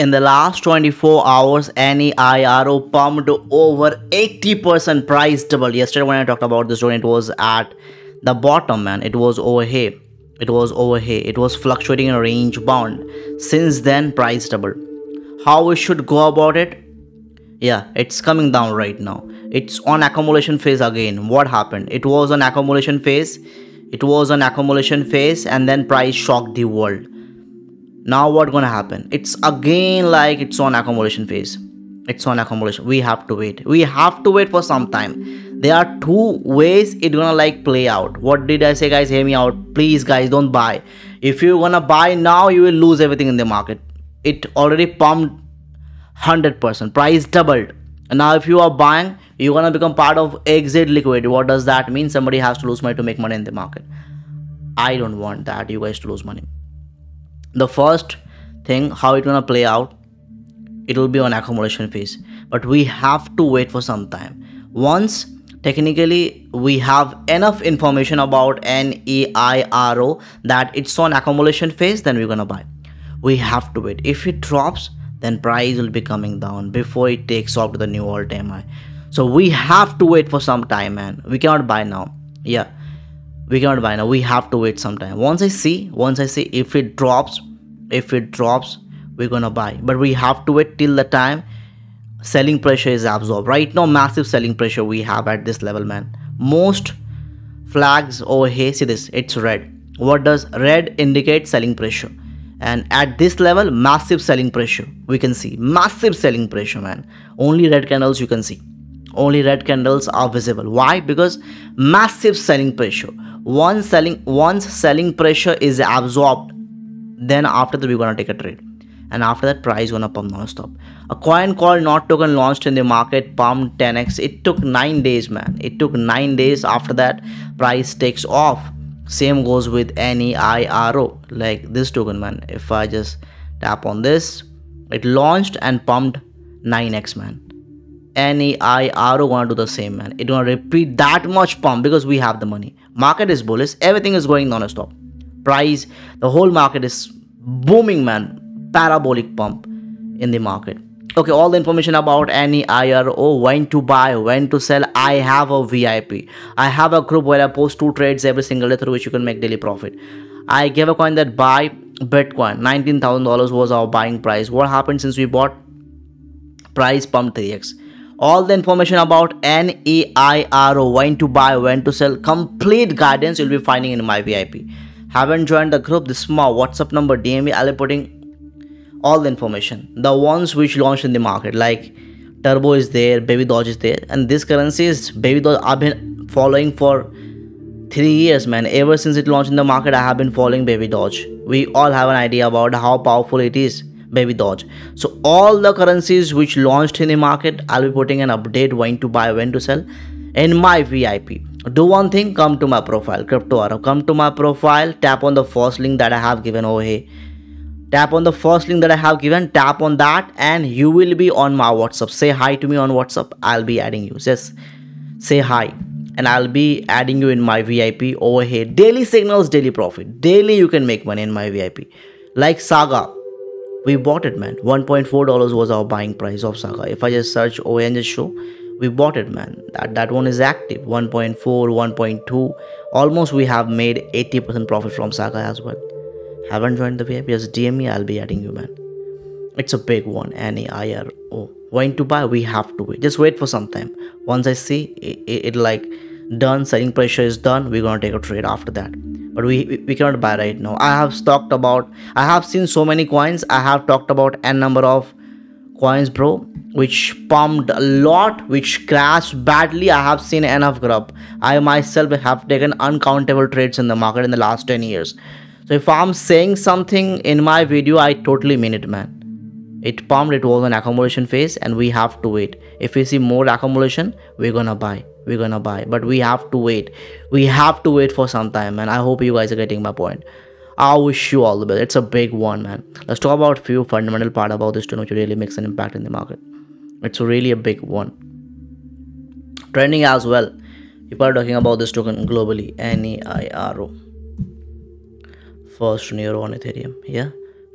In the last 24 hours, NEIRO pumped over 80% price double. Yesterday when I talked about this one, it was at the bottom, man. It was over here. It was over here. It was fluctuating in a range bound. Since then, price double. How we should go about it? Yeah, it's coming down right now. It's on accumulation phase again. What happened? It was on accumulation phase. It was on accumulation phase and then price shocked the world now what gonna happen? It's again like it's on accumulation phase. It's on accumulation. We have to wait. We have to wait for some time. There are two ways it gonna like play out. What did i say guys? Hear me out. Please guys don't buy. If you're gonna buy now you will lose everything in the market. It already pumped 100% price doubled. And now if you are buying you're gonna become part of exit liquidity. What does that mean? Somebody has to lose money to make money in the market. I don't want that you guys to lose money the first thing how it gonna play out it will be on accumulation phase. But we have to wait for some time. Once technically we have enough information about NEIRO that it's on accumulation phase then we're gonna buy. We have to wait. If it drops then price will be coming down before it takes off to the new all-time high. So we have to wait for some time man. We cannot buy now. Yeah we cannot buy now. We have to wait some time. Once i see once i see if it drops if it drops we're gonna buy. But we have to wait till the time selling pressure is absorbed. Right now massive selling pressure we have at this level man. Most flags over here see this it's red. What does red indicate? Selling pressure. And at this level massive selling pressure we can see. Massive selling pressure man. Only red candles you can see. Only red candles are visible. Why? Because massive selling pressure once selling once selling pressure is absorbed then after that we're gonna take a trade. And after that price gonna pump non-stop. A coin called not token launched in the market pumped 10x it took nine days man. It took nine days. After that price takes off. Same goes with NEIRO like this token man. If I just tap on this it launched and pumped 9x man NEIRO gonna do the same man. It gonna repeat that much pump because we have the money. Market is bullish. Everything is going non-stop. Price the whole market is booming man. Parabolic pump in the market. Okay all the information about NEIRO when to buy when to sell. I have a vip i have a group where i post two trades every single day through which you can make daily profit. I gave a coin that buy bitcoin. $19000 was our buying price. What happened since we bought? Price pumped 3x all the information about NEIRO, when to buy, when to sell, complete guidance you'll be finding in my VIP. Haven't joined the group? This is my WhatsApp number, DM me, I'll be putting all the information. The ones which launched in the market, like Turbo is there, Baby Doge is there, and this currency is Baby Doge. I've been following for three years, man. Ever since it launched in the market, I have been following Baby Doge. We all have an idea about how powerful it is baby doge so all the currencies which launched in the market i'll be putting an update when to buy when to sell in my vip do one thing come to my profile Crypto Aarav come to my profile tap on the first link that i have given over here. Tap on the first link that i have given tap on that and you will be on my whatsapp. Say hi to me on whatsapp i'll be adding you. Just say hi and i'll be adding you in my vip over here. Daily signals daily profit. Daily you can make money in my vip like saga we bought it man. 1.4 dollars was our buying price of saga if i just search and show we bought it man. That that one is active. 1.4 1.2 almost we have made 80 percent profit from saga as well. Haven't joined the vip just dm me i'll be adding you man. It's a big one any ir oh when to buy we have to wait. Just wait for some time. Once i see it, it, it like done selling pressure is done we're gonna take a trade after that but we we cannot buy right now. I have talked about i have seen so many coins. I have talked about n number of coins bro which pumped a lot which crashed badly. I have seen enough grub i myself have taken uncountable trades in the market in the last 10 years. So if i'm saying something in my video i totally mean it man it pumped it was an accumulation phase and we have to wait. If we see more accumulation we're gonna buy. We're gonna buy. But we have to wait. We have to wait for some time and i hope you guys are getting my point. I wish you all the best. It's a big one man. Let's talk about few fundamental part about this to know which really makes an impact in the market. It's really a big one. Trending as well. People are talking about this token globally neiro first neiro on ethereum yeah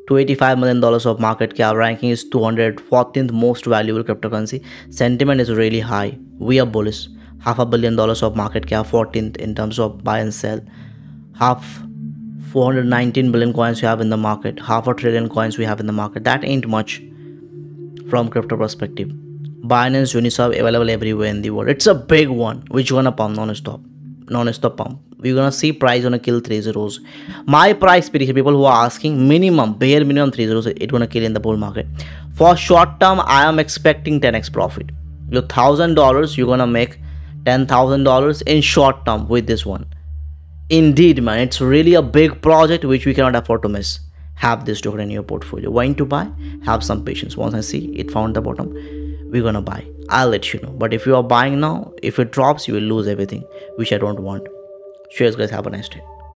285 million dollars of market cap ranking is 214th most valuable cryptocurrency. Sentiment is really high. We are bullish. Half a billion dollars of market cap 14th in terms of buy and sell. Half 419 billion coins we have in the market. Half a trillion coins we have in the market. That ain't much from crypto perspective. Binance uniswap available everywhere in the world. It's a big one. Which gonna pump non-stop. Non-stop pump we're gonna see price gonna kill three zeros. My price prediction people who are asking minimum bare minimum three zeros it gonna kill in the bull market. For short term i am expecting 10x profit. Your thousand dollars you're gonna make ten thousand dollars in short term with this one. Indeed man it's really a big project which we cannot afford to miss. Have this token in your portfolio. When to buy? Have some patience. Once i see it found the bottom we're gonna buy. I'll let you know. But if you are buying now if it drops you will lose everything which i don't want cheers guys have a nice day